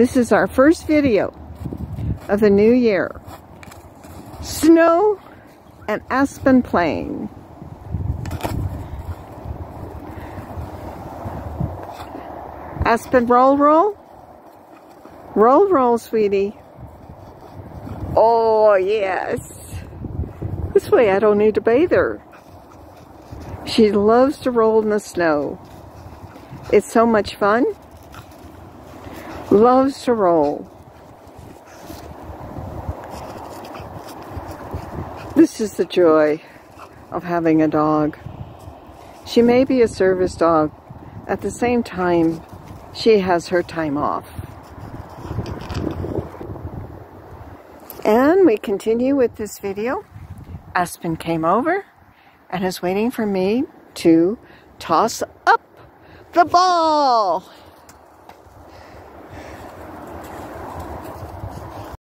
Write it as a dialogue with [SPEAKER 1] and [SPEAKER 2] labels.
[SPEAKER 1] This is our first video of the new year. Snow and Aspen playing. Aspen roll roll? Roll roll, sweetie. Oh, yes. This way I don't need to bathe her. She loves to roll in the snow. It's so much fun. Loves to roll. This is the joy of having a dog. She may be a service dog. At the same time, she has her time off. And we continue with this video. Aspen came over and is waiting for me to toss up the ball.